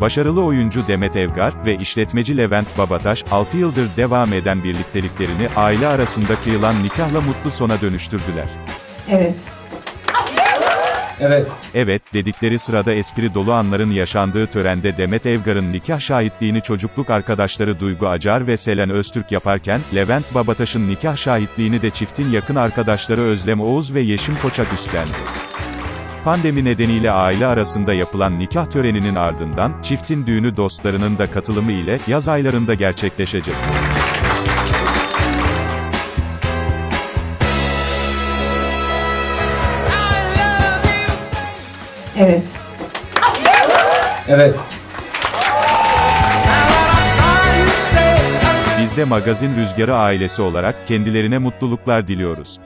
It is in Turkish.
Başarılı oyuncu Demet Evgar ve işletmeci Levent Babataş, 6 yıldır devam eden birlikteliklerini aile arasında kıyılan nikahla mutlu sona dönüştürdüler. Evet. Evet. Evet, dedikleri sırada espri dolu anların yaşandığı törende Demet Evgar'ın nikah şahitliğini çocukluk arkadaşları Duygu Acar ve Selen Öztürk yaparken, Levent Babataş'ın nikah şahitliğini de çiftin yakın arkadaşları Özlem Oğuz ve Yeşim Koçak üstlendi. Pandemi nedeniyle aile arasında yapılan nikah töreninin ardından, çiftin düğünü dostlarının da katılımı ile, yaz aylarında gerçekleşecek. Evet. Evet. Biz de Magazin Rüzgarı ailesi olarak, kendilerine mutluluklar diliyoruz.